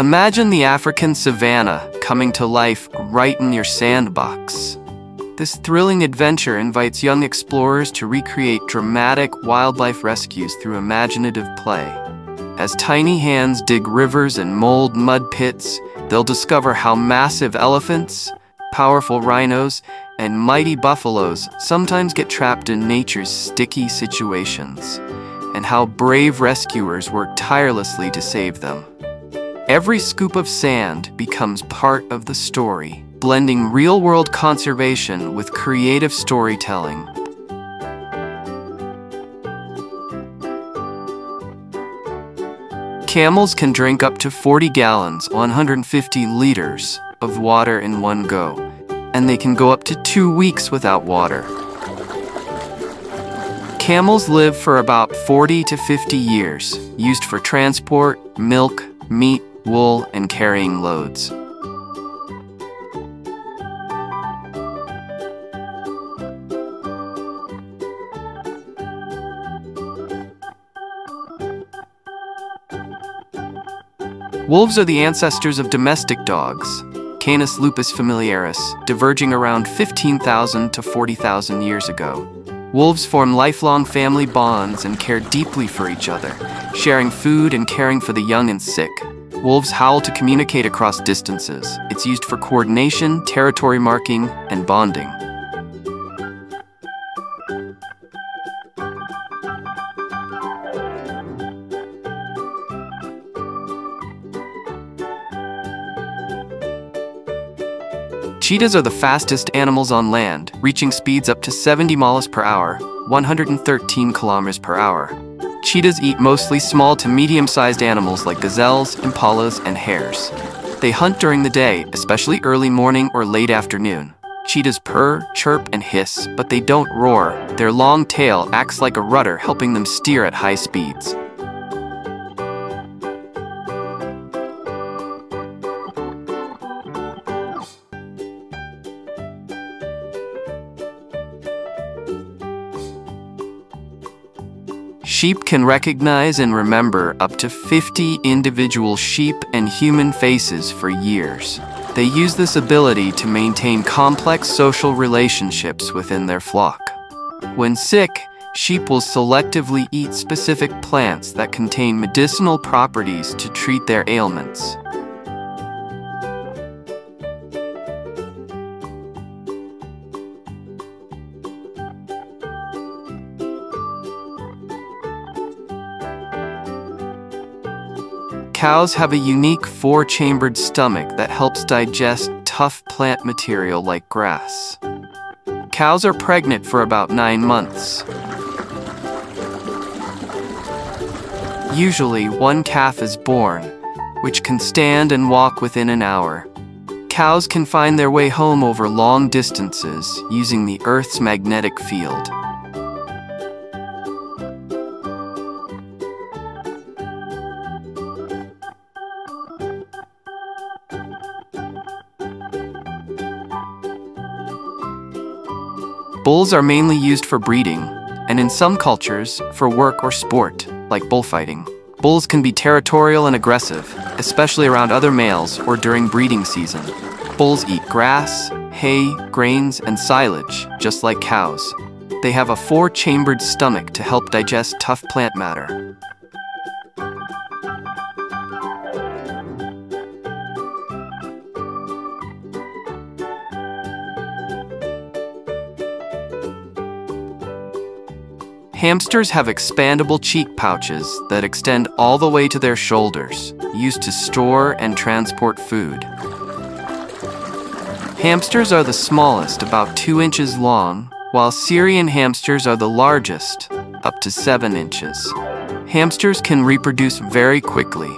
Imagine the African savanna coming to life right in your sandbox. This thrilling adventure invites young explorers to recreate dramatic wildlife rescues through imaginative play. As tiny hands dig rivers and mold mud pits, they'll discover how massive elephants, powerful rhinos, and mighty buffaloes sometimes get trapped in nature's sticky situations, and how brave rescuers work tirelessly to save them. Every scoop of sand becomes part of the story, blending real world conservation with creative storytelling. Camels can drink up to 40 gallons, 150 liters, of water in one go, and they can go up to two weeks without water. Camels live for about 40 to 50 years, used for transport, milk, meat, wool, and carrying loads. Wolves are the ancestors of domestic dogs, Canis lupus familiaris, diverging around 15,000 to 40,000 years ago. Wolves form lifelong family bonds and care deeply for each other, sharing food and caring for the young and sick. Wolves howl to communicate across distances. It's used for coordination, territory marking, and bonding. Cheetahs are the fastest animals on land, reaching speeds up to 70 miles per hour, 113 kilometers per hour. Cheetahs eat mostly small to medium-sized animals like gazelles, impalas, and hares. They hunt during the day, especially early morning or late afternoon. Cheetahs purr, chirp, and hiss, but they don't roar. Their long tail acts like a rudder, helping them steer at high speeds. Sheep can recognize and remember up to 50 individual sheep and human faces for years. They use this ability to maintain complex social relationships within their flock. When sick, sheep will selectively eat specific plants that contain medicinal properties to treat their ailments. Cows have a unique four-chambered stomach that helps digest tough plant material like grass. Cows are pregnant for about nine months. Usually, one calf is born, which can stand and walk within an hour. Cows can find their way home over long distances using the Earth's magnetic field. Bulls are mainly used for breeding, and in some cultures, for work or sport, like bullfighting. Bulls can be territorial and aggressive, especially around other males or during breeding season. Bulls eat grass, hay, grains, and silage, just like cows. They have a four-chambered stomach to help digest tough plant matter. Hamsters have expandable cheek pouches that extend all the way to their shoulders, used to store and transport food. Hamsters are the smallest, about 2 inches long, while Syrian hamsters are the largest, up to 7 inches. Hamsters can reproduce very quickly,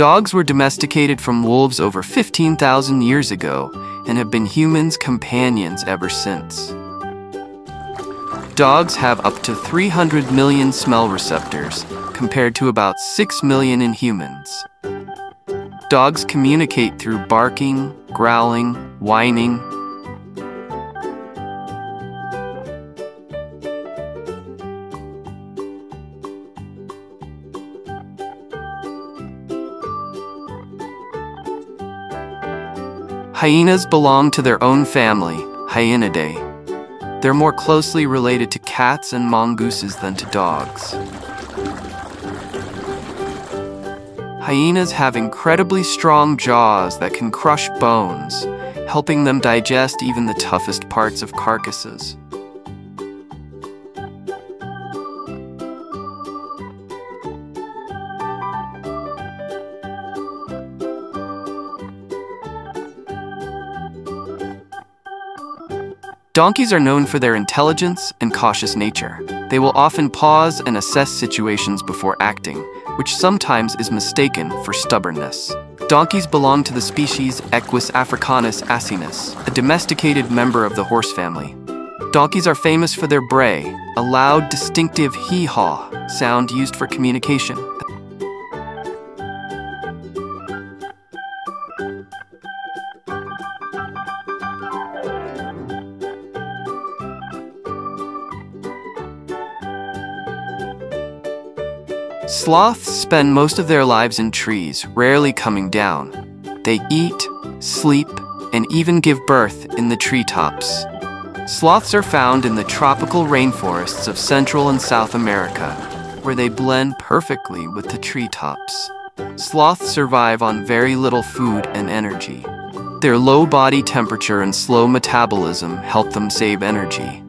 Dogs were domesticated from wolves over 15,000 years ago and have been humans' companions ever since. Dogs have up to 300 million smell receptors, compared to about 6 million in humans. Dogs communicate through barking, growling, whining. Hyenas belong to their own family, Hyaenidae. They're more closely related to cats and mongooses than to dogs. Hyenas have incredibly strong jaws that can crush bones, helping them digest even the toughest parts of carcasses. Donkeys are known for their intelligence and cautious nature. They will often pause and assess situations before acting, which sometimes is mistaken for stubbornness. Donkeys belong to the species Equus africanus asinus, a domesticated member of the horse family. Donkeys are famous for their bray, a loud, distinctive hee-haw sound used for communication. Sloths spend most of their lives in trees, rarely coming down. They eat, sleep, and even give birth in the treetops. Sloths are found in the tropical rainforests of Central and South America, where they blend perfectly with the treetops. Sloths survive on very little food and energy. Their low body temperature and slow metabolism help them save energy.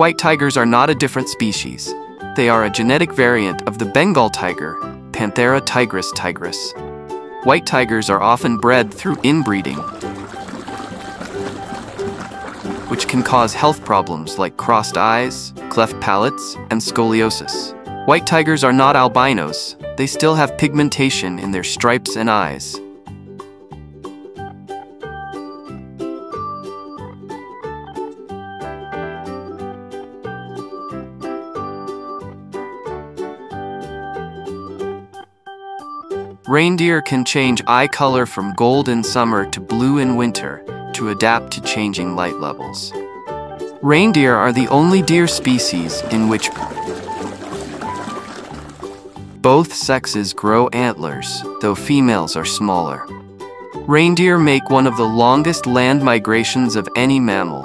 White tigers are not a different species. They are a genetic variant of the Bengal tiger, Panthera tigris tigris. White tigers are often bred through inbreeding, which can cause health problems like crossed eyes, cleft palates, and scoliosis. White tigers are not albinos, they still have pigmentation in their stripes and eyes. Reindeer can change eye color from gold in summer to blue in winter to adapt to changing light levels. Reindeer are the only deer species in which both sexes grow antlers, though females are smaller. Reindeer make one of the longest land migrations of any mammal,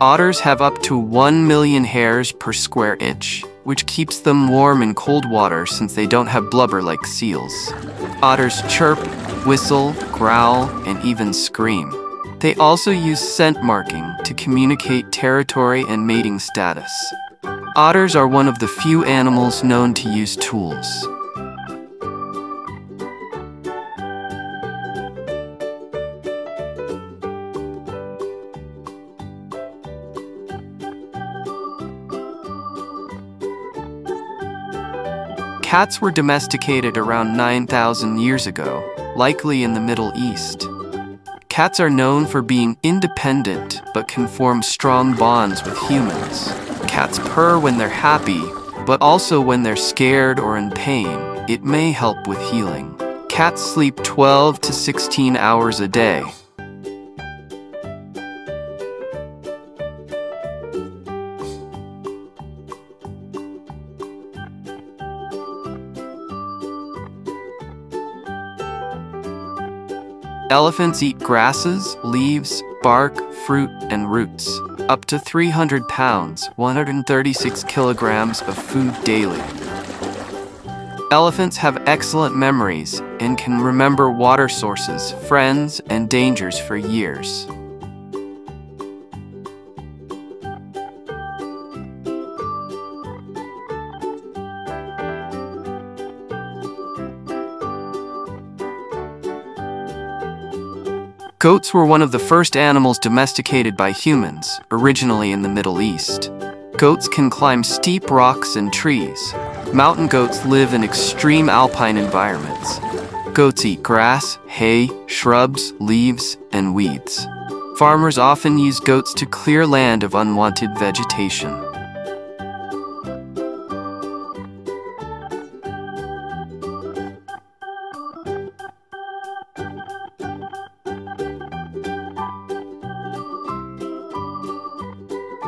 Otters have up to 1 million hairs per square inch, which keeps them warm in cold water since they don't have blubber like seals. Otters chirp, whistle, growl, and even scream. They also use scent marking to communicate territory and mating status. Otters are one of the few animals known to use tools. Cats were domesticated around 9,000 years ago, likely in the Middle East. Cats are known for being independent but can form strong bonds with humans. Cats purr when they're happy, but also when they're scared or in pain. It may help with healing. Cats sleep 12 to 16 hours a day, Elephants eat grasses, leaves, bark, fruit, and roots. Up to 300 pounds, 136 kilograms of food daily. Elephants have excellent memories and can remember water sources, friends, and dangers for years. Goats were one of the first animals domesticated by humans, originally in the Middle East. Goats can climb steep rocks and trees. Mountain goats live in extreme alpine environments. Goats eat grass, hay, shrubs, leaves, and weeds. Farmers often use goats to clear land of unwanted vegetation.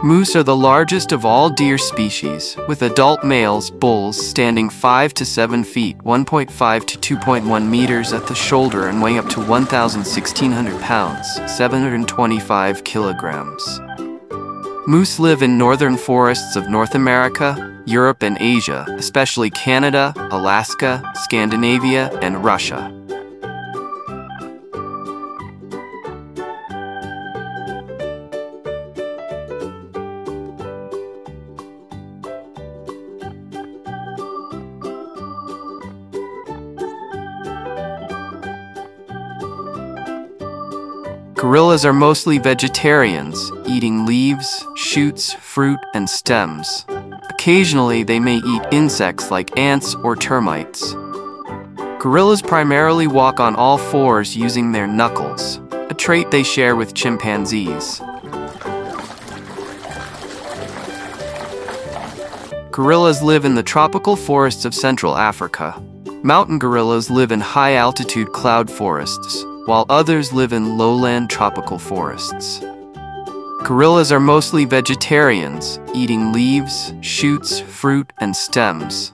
Moose are the largest of all deer species, with adult males, bulls, standing 5 to 7 feet, 1.5 to 2.1 meters at the shoulder and weighing up to 1,1600 pounds, 725 kilograms. Moose live in northern forests of North America, Europe, and Asia, especially Canada, Alaska, Scandinavia, and Russia. Gorillas are mostly vegetarians, eating leaves, shoots, fruit, and stems. Occasionally, they may eat insects like ants or termites. Gorillas primarily walk on all fours using their knuckles, a trait they share with chimpanzees. Gorillas live in the tropical forests of Central Africa. Mountain gorillas live in high-altitude cloud forests, while others live in lowland tropical forests. Gorillas are mostly vegetarians, eating leaves, shoots, fruit, and stems.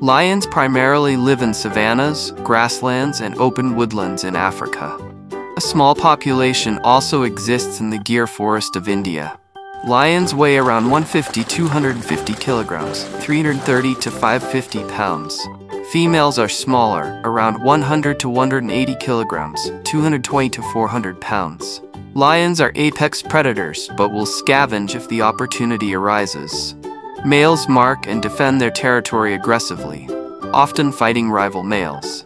Lions primarily live in savannas, grasslands, and open woodlands in Africa. A small population also exists in the Gir forest of India. Lions weigh around 150 250 kilograms, 330 to 550 pounds. Females are smaller, around 100 to 180 kilograms, 220 to 400 pounds. Lions are apex predators, but will scavenge if the opportunity arises. Males mark and defend their territory aggressively, often fighting rival males.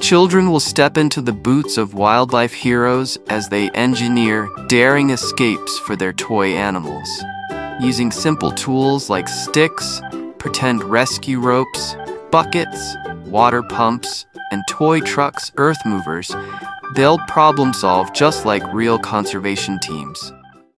Children will step into the boots of wildlife heroes as they engineer daring escapes for their toy animals. Using simple tools like sticks, pretend rescue ropes, buckets, water pumps, and toy trucks, earth movers, they'll problem solve just like real conservation teams.